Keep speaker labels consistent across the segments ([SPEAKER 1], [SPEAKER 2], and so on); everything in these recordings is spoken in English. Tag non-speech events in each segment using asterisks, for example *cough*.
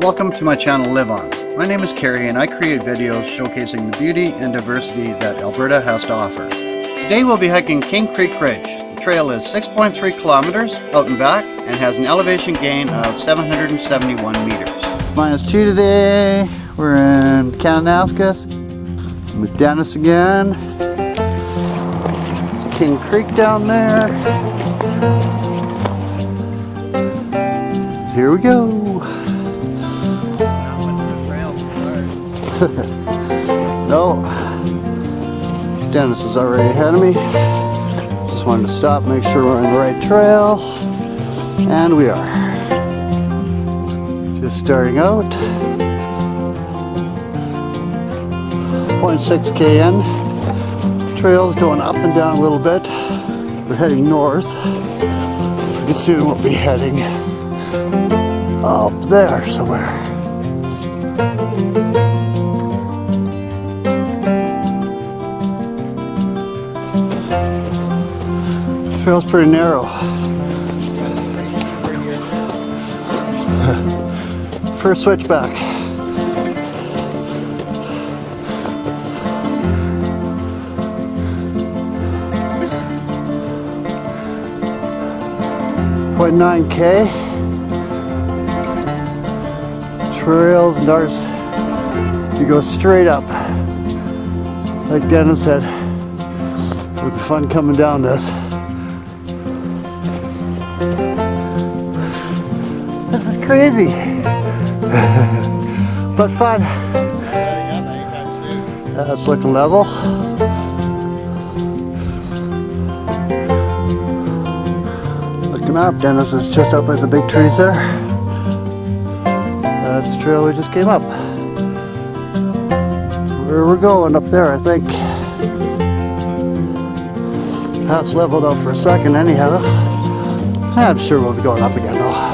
[SPEAKER 1] Welcome to my channel Live On. My name is Cary and I create videos showcasing the beauty and diversity that Alberta has to offer. Today we'll be hiking King Creek Ridge. The trail is 6.3 kilometers out and back and has an elevation gain of 771 meters. Minus two today. We're in Kananaskis. With Denis again. King Creek down there. Here we go. *laughs* no. Denis is already ahead of me. Just wanted to stop, make sure we're on the right trail. And we are. Just starting out. 0.6 kn. Trail's going up and down a little bit. We're heading north. Pretty soon we'll be heading up there somewhere. Trail's pretty narrow. *laughs* First switchback. Point nine K. Trails ours. You go straight up. Like Denis said, it would be fun coming down this. Crazy. but fun. That's looking level. Looking up, Denis is just up at the big trees there. That's the trail we just came up. Where we're going up there, I think. That's leveled out for a second anyhow. I'm sure we'll be going up again though.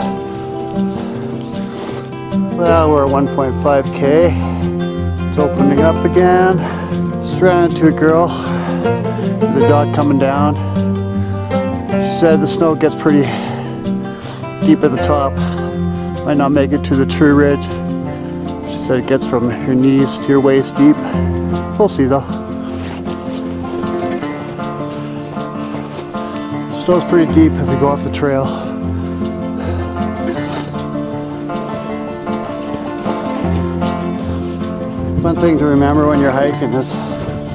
[SPEAKER 1] Well, we're at 1.5k. It's opening up again. Just ran into a girl with dog coming down. She said the snow gets pretty deep at the top. Might not make it to the true ridge. She said it gets from your knees to your waist deep. We'll see though. Snow's pretty deep if you go off the trail. One thing to remember when you're hiking is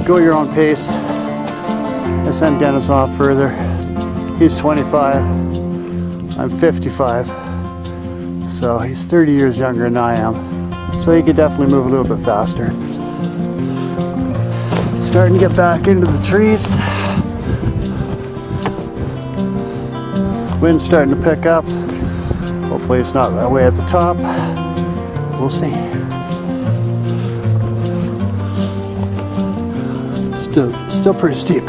[SPEAKER 1] go your own pace. I sent Denis off further. He's 25. I'm 55. So he's 30 years younger than I am. So he could definitely move a little bit faster. Starting to get back into the trees. Wind's starting to pick up. Hopefully it's not that way at the top. We'll see. Still, still pretty steep.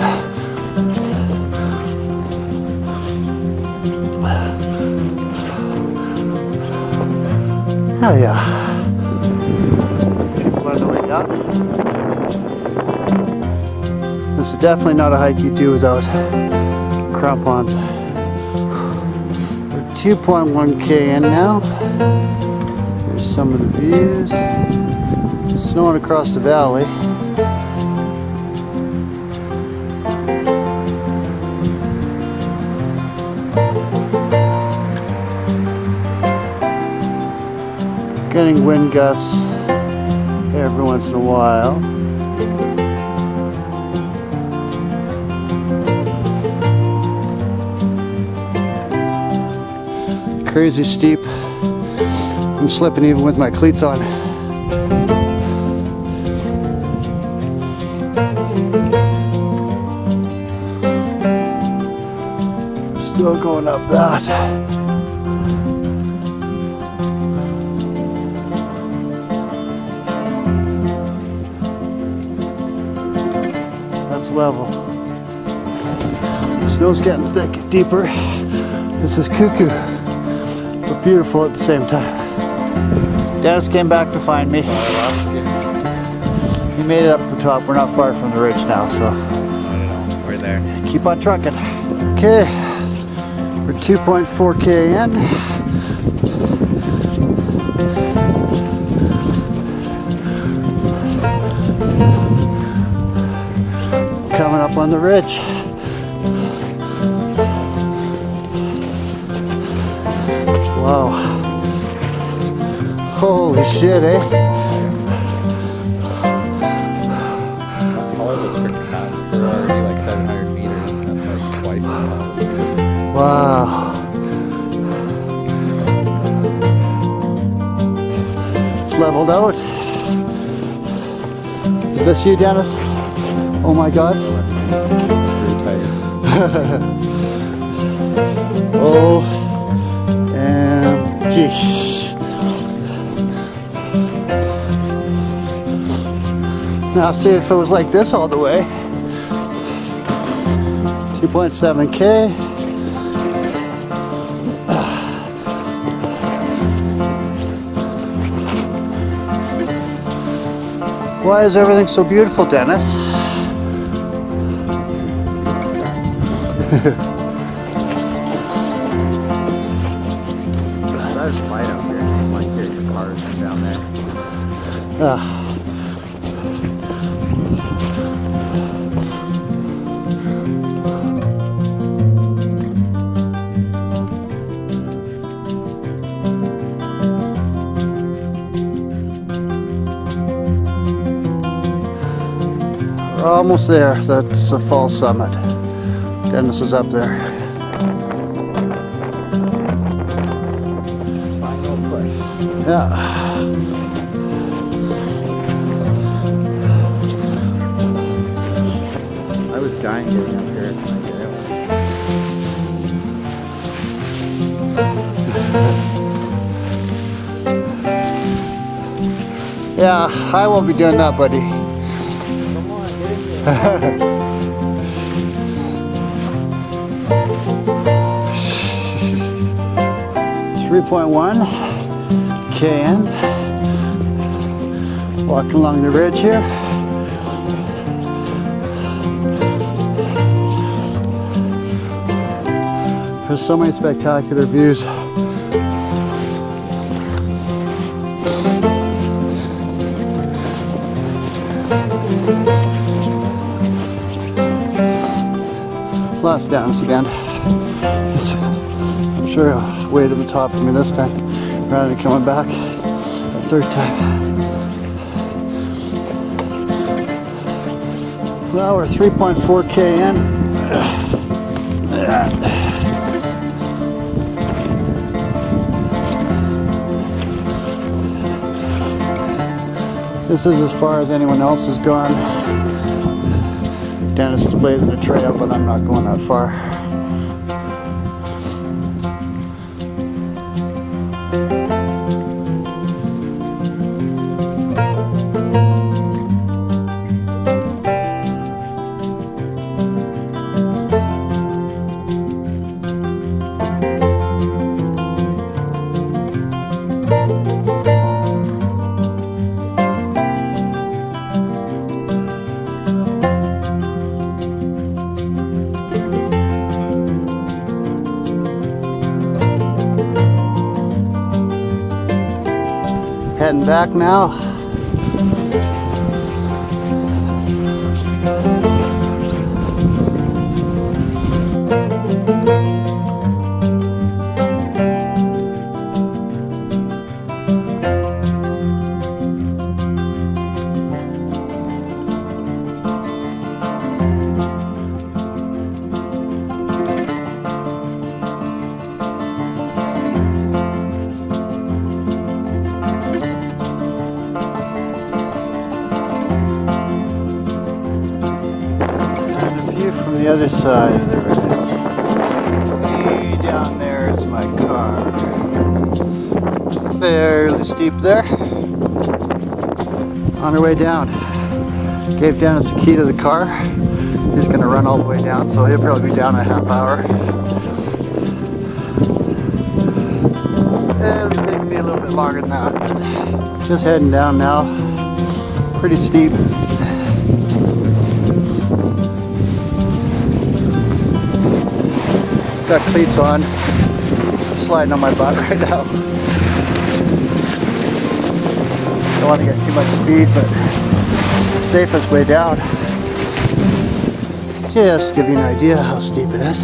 [SPEAKER 1] Hell yeah. People on the way up. This is definitely not a hike you do without crampons. We're 2.1k in now. Here's some of the views. Snowing across the valley. Getting wind gusts every once in a while. crazy steep. I'm slipping even with my cleats on. Still going up that. Level. The snow's getting thick, deeper. This is cuckoo but beautiful at the same time. Denis came back to find me.
[SPEAKER 2] I lost you.
[SPEAKER 1] He made it up to the top. We're not far from the ridge now, so.
[SPEAKER 2] We're there.
[SPEAKER 1] keep on trucking. Okay, we're 2.4k in. Along the ridge. Wow. Holy shit, eh?
[SPEAKER 2] All of us freaking. We're already like 700 meters. That's twice.
[SPEAKER 1] Wow. It's leveled out. Is this you, Denis? Oh my god.
[SPEAKER 2] Screw *laughs* and
[SPEAKER 1] O M G. Now see if it was like this all the way. 2.7k. *sighs* Why is everything so beautiful, Denis?
[SPEAKER 2] There's light up here. Like here, your cars down there.
[SPEAKER 1] Ah. We're almost there. That's the fall summit. Denis was up there. Yeah.
[SPEAKER 2] I was dying getting up here. and I get it.
[SPEAKER 1] Yeah, I won't be doing that, buddy. *laughs*
[SPEAKER 2] Come on, get in here.
[SPEAKER 1] Three point one KN. Walking along the ridge here. There's so many spectacular views. Lost downs again. Sure way to the top for me this time, rather than coming back a third time. Well, we're 3.4k in. This is as far as anyone else has gone. Denis is blazing a trail, but I'm not going that far. Back now. The other side of the ridge. Way down there is my car. Fairly steep there. On our way down. Gave Denis the key to the car. He's gonna run all the way down, so he'll probably be down in a half hour. It'll take me a little bit longer than that. Just heading down now. Pretty steep. Got cleats on. Sliding on my butt *laughs* right now. Don't want to get too much speed, but the safest way down. Just to give you an idea how steep it is.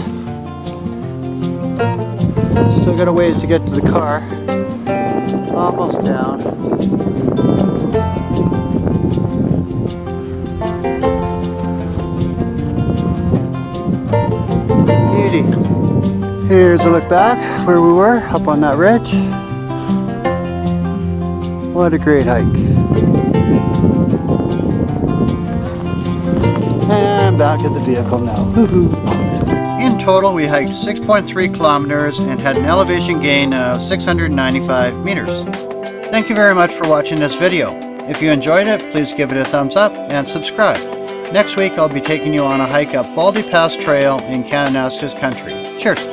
[SPEAKER 1] Still got a ways to get to the car. Almost down. Here's a look back where we were, up on that ridge. What a great hike. And back at the vehicle now. In total, we hiked 6.3 kilometers and had an elevation gain of 695 meters. Thank you very much for watching this video. If you enjoyed it, please give it a thumbs up and subscribe. Next week, I'll be taking you on a hike up Baldy Pass Trail in Kananaskis country. Cheers!